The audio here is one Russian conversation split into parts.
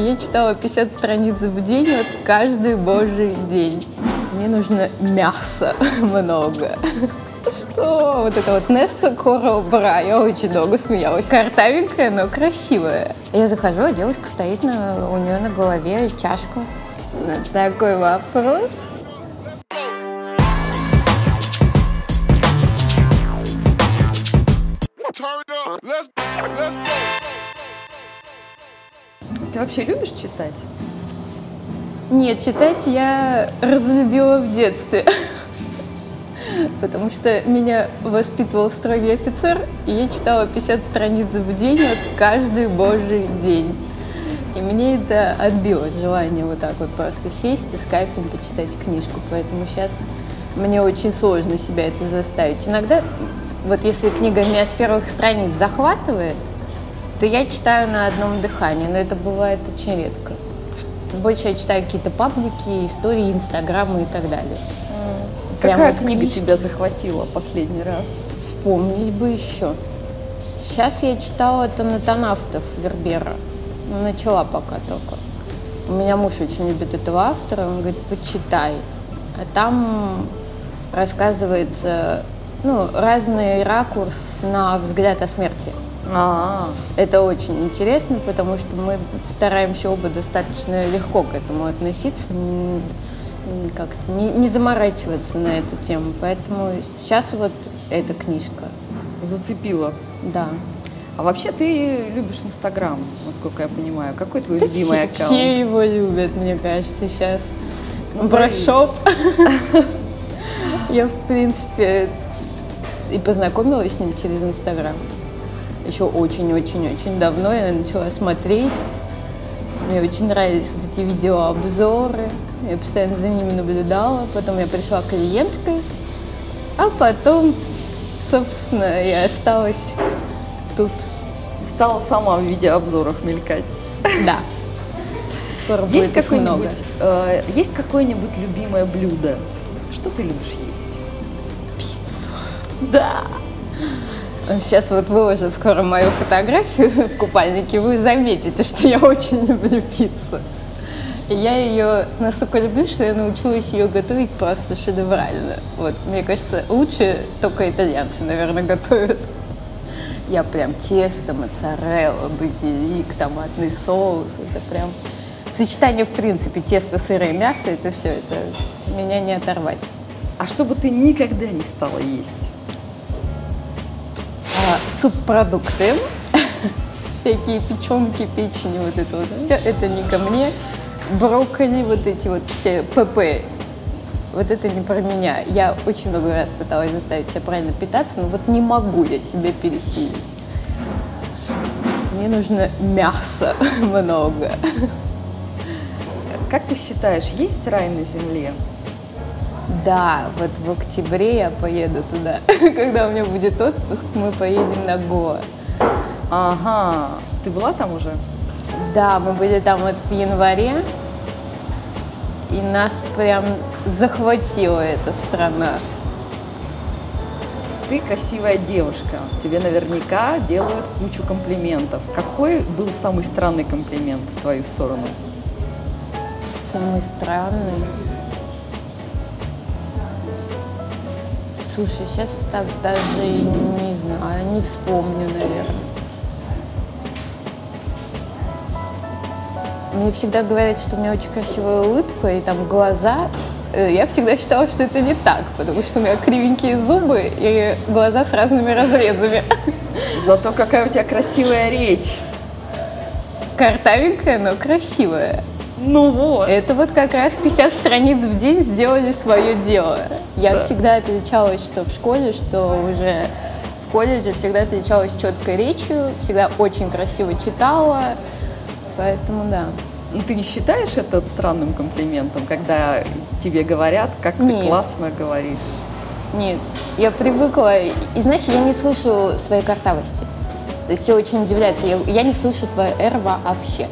я читала 50 страниц в день вот каждый божий день. Мне нужно мяса много. Что? Вот это вот Несса Корал Бра. Я очень долго смеялась. Картавенькая, но красивая. Я захожу, а девушка стоит, на, у нее на голове чашка. Такой вопрос. Ты вообще любишь читать? Нет, читать я разлюбила в детстве. Потому что меня воспитывал строгий офицер, и я читала 50 страниц в день вот каждый божий день. И мне это отбило желание вот так вот просто сесть и с кайфом почитать книжку. Поэтому сейчас мне очень сложно себя это заставить. Иногда, вот если книга меня с первых страниц захватывает, то я читаю на одном дыхании, но это бывает очень редко. Больше я читаю какие-то паблики, истории, инстаграмы и так далее. Какая книга тебя захватила последний раз? Вспомнить бы еще. Сейчас я читала «Тонатонавтов» Вербера. Ну, начала пока только. У меня муж очень любит этого автора, он говорит, почитай. А там рассказывается ну, разный ракурс на взгляд о смерти. А, Это очень интересно, потому что мы стараемся оба достаточно легко к этому относиться, как-то не, не заморачиваться на эту тему. Поэтому сейчас вот эта книжка, зацепила. да. А вообще ты любишь Инстаграм, насколько я понимаю. Какой твой любимый все, аккаунт? все его любят, мне кажется, сейчас. Брошоп. Я, в принципе, и познакомилась с ним через Инстаграм. Еще очень-очень-очень давно я начала смотреть. Мне очень нравились вот эти видеообзоры. Я постоянно за ними наблюдала. Потом я пришла клиенткой. А потом, собственно, я осталась тут. Стала сама в видеообзорах мелькать. Да. Скоро Есть будет какое-нибудь, э, есть какое-нибудь любимое блюдо? Что ты любишь есть? Пиццу. Да. Сейчас вот выложит скоро мою фотографию в купальнике, вы заметите, что я очень люблю пиццу. И я ее настолько люблю, что я научилась ее готовить просто шедеврально. Вот, мне кажется, лучше только итальянцы, наверное, готовят. Я прям тесто, моцарелла, базилик, томатный соус, это прям сочетание, в принципе, теста, сыра и мяса, это все, это меня не оторвать. А что бы ты никогда не стала есть? Субпродукты, всякие печенки, печени, вот это вот все, это не ко мне. Брокколи, вот эти вот все ПП, вот это не про меня. Я очень много раз пыталась заставить себя правильно питаться, но вот не могу я себя пересилить. Мне нужно мяса много. Как ты считаешь, есть рай на земле? Да, вот в октябре я поеду туда. Когда у меня будет отпуск, мы поедем на Гоа. Ага. Ты была там уже? Да, мы были там вот в январе, и нас прям захватила эта страна. Ты красивая девушка. Тебе наверняка делают кучу комплиментов. Какой был самый странный комплимент в твою сторону? Самый странный. Слушай, сейчас так даже не знаю, не вспомню, наверное. Мне всегда говорят, что у меня очень красивая улыбка и там глаза. Э, Я всегда считала, что это не так, потому что у меня кривенькие зубы и глаза с разными разрезами. Зато какая у тебя красивая речь. Картавенькая, но красивая. Ну вот. Это вот как раз 50 страниц в день сделали свое дело. Я Да. всегда отличалась, что в школе, что уже в колледже, всегда отличалась четкой речью, всегда очень красиво читала. Поэтому да. Ну, ты не считаешь это странным комплиментом, когда тебе говорят, как ты Нет. классно говоришь? Нет, я привыкла, и знаешь, я не слышу своей картавости. То есть все очень удивляются, я, я не слышу свое «р» вообще.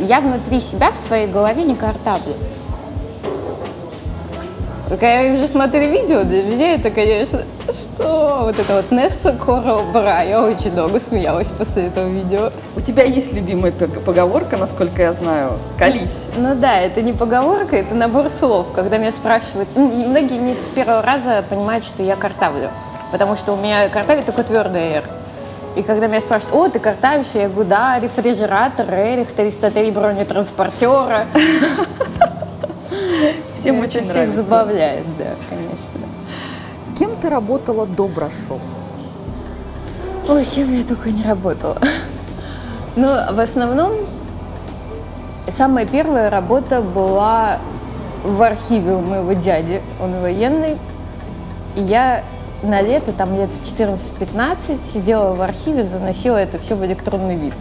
Я внутри себя в своей голове не картавлю. Когда я уже смотрю видео, для меня это, конечно, что? Вот это вот Несса Корал Бра. Я очень долго смеялась после этого видео. У тебя есть любимая поговорка, насколько я знаю? Колись. Ну да, это не поговорка, это набор слов. Когда меня спрашивают, ну, многие не с первого раза понимают, что я картавлю. Потому что у меня картавит только твердый «р». И когда меня спрашивают, о, ты картавишь, я говорю, да, рефрижератор, Эрих, 303 бронетранспортера. Всем очень всех нравится. забавляет, да, конечно. Кем ты работала до Брашоп? Ой, кем я только не работала. Ну, в основном, самая первая работа была в архиве у моего дяди. Он военный. И я на лето, там лет в 14-15, сидела в архиве, заносила это все в электронный вид.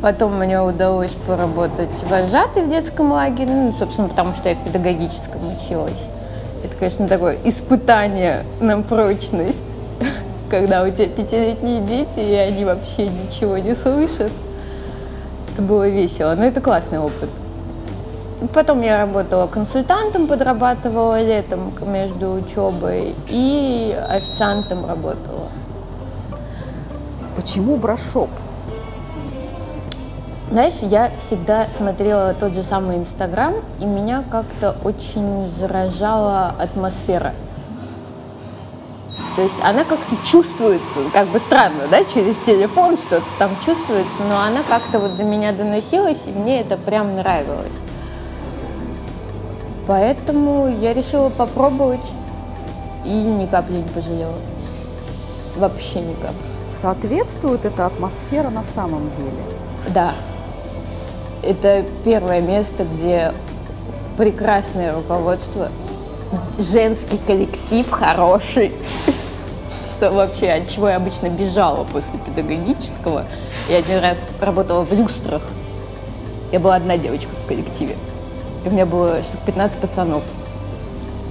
Потом мне удалось поработать вожатой в детском лагере, ну, собственно, потому что я в педагогическом училась. Это, конечно, такое испытание на прочность, когда у тебя пятилетние дети, и они вообще ничего не слышат. Это было весело, но это классный опыт. Потом я работала консультантом, подрабатывала летом между учебой и официантом работала. Почему Брашоп? Знаешь, я всегда смотрела тот же самый Инстаграм, и меня как-то очень заражала атмосфера. То есть она как-то чувствуется, как бы странно, да, через телефон что-то там чувствуется, но она как-то вот до меня доносилась, и мне это прям нравилось. Поэтому я решила попробовать и ни капли не пожалела. Вообще ни капли. Соответствует эта атмосфера на самом деле? Да. Это первое место, где прекрасное руководство, женский коллектив хороший, что вообще, от чего я обычно бежала после педагогического. Я один раз работала в люстрах. Я была одна девочка в коллективе. И у меня было штук 15 пацанов.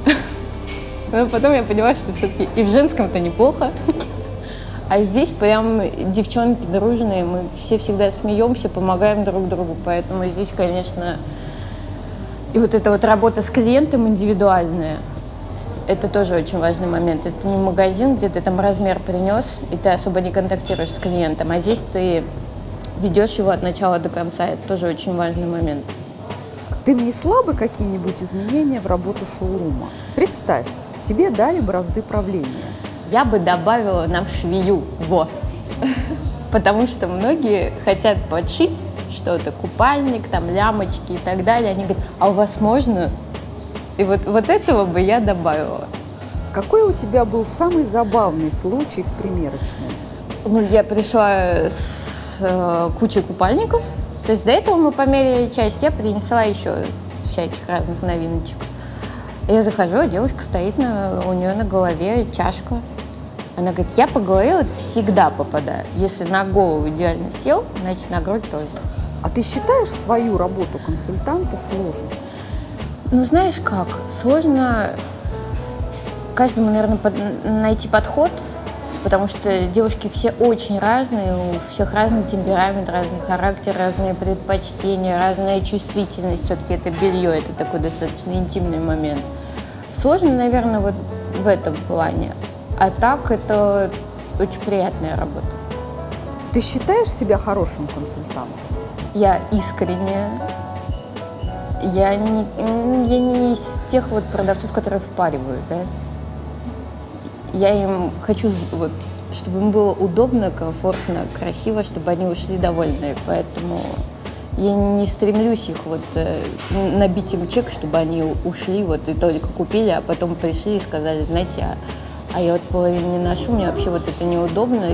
Но потом я поняла, что все-таки и в женском-то неплохо. А здесь прям девчонки дружные, мы все всегда смеемся, помогаем друг другу, поэтому здесь, конечно, и вот эта вот работа с клиентом индивидуальная, это тоже очень важный момент. Это не магазин, где ты там размер принес, и ты особо не контактируешь с клиентом, а здесь ты ведешь его от начала до конца. Это тоже очень важный момент. Ты внесла бы какие-нибудь изменения в работу шоурума? Представь, тебе дали бразды правления. Я бы добавила нам швею, во. Потому что многие хотят подшить что-то, купальник, там, лямочки и так далее. Они говорят, а у вас можно? И вот, вот этого бы я добавила. Какой у тебя был самый забавный случай в примерочной? Ну, я пришла с э, кучей купальников. То есть до этого мы померили часть, я принесла еще всяких разных новиночек. Я захожу, а девушка стоит, на, у нее на голове чашка. Она говорит, я по голове вот всегда попадаю. Если на голову идеально сел, значит на грудь тоже. А ты считаешь свою работу консультанта сложной? Ну, знаешь как, сложно каждому, наверное, под, найти подход, потому что девушки все очень разные, у всех разный темперамент, разный характер, разные предпочтения, разная чувствительность. Все-таки это белье, это такой достаточно интимный момент. Сложно, наверное, вот в этом плане. А так это очень приятная работа. Ты считаешь себя хорошим консультантом? Я искренняя. Я не, я не из тех вот продавцов, которые впаривают, да. Я им хочу, вот, чтобы им было удобно, комфортно, красиво, чтобы они ушли довольные. Поэтому я не стремлюсь их вот э, набить им чек, чтобы они ушли вот и только купили, а потом пришли и сказали, знаете, а, а я вот половину не ношу, мне вообще вот это неудобно,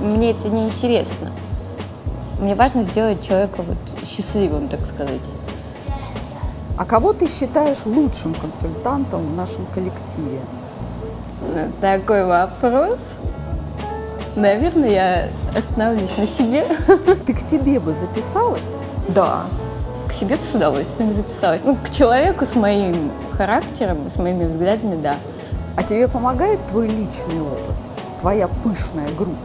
мне это не интересно. Мне важно сделать человека вот счастливым, так сказать. А кого ты считаешь лучшим консультантом в нашем коллективе? Такой вопрос. Наверное, я остановлюсь на себе. Ты к себе бы записалась? Да, к себе с удовольствием записалась. Ну, к человеку с моим характером, с моими взглядами, да. А тебе помогает твой личный опыт, твоя пышная грудь?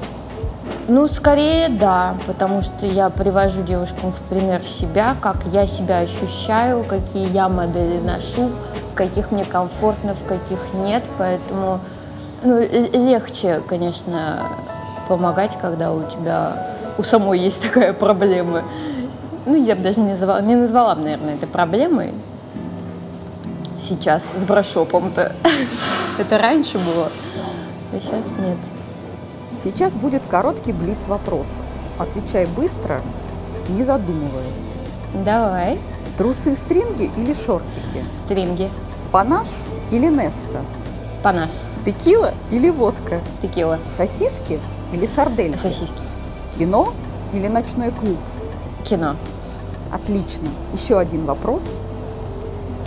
Ну, скорее да, потому что я привожу девушкам в пример себя, как я себя ощущаю, какие я модели ношу, каких мне комфортно, в каких нет. Поэтому ну, легче, конечно, помогать, когда у тебя у самой есть такая проблема. Ну, я бы даже не назвала, не назвала бы, наверное, это проблемой. Сейчас с брошопом-то. Это раньше было, а сейчас нет. Сейчас будет короткий блиц вопросов. Отвечай быстро, не задумываясь. Давай. Трусы стринги или шортики? Стринги. Панаш или Несса? Панаш. Текила или водка? Текила. Сосиски или сардельки? Сосиски. Кино или ночной клуб? Кино. Отлично. Еще один вопрос.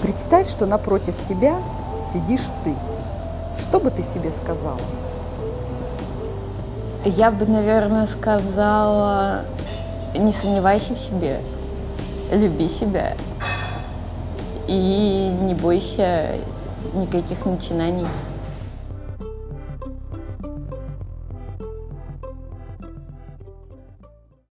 Представь, что напротив тебя сидишь ты. Что бы ты себе сказала? Я бы, наверное, сказала, не сомневайся в себе, люби себя и не бойся никаких начинаний.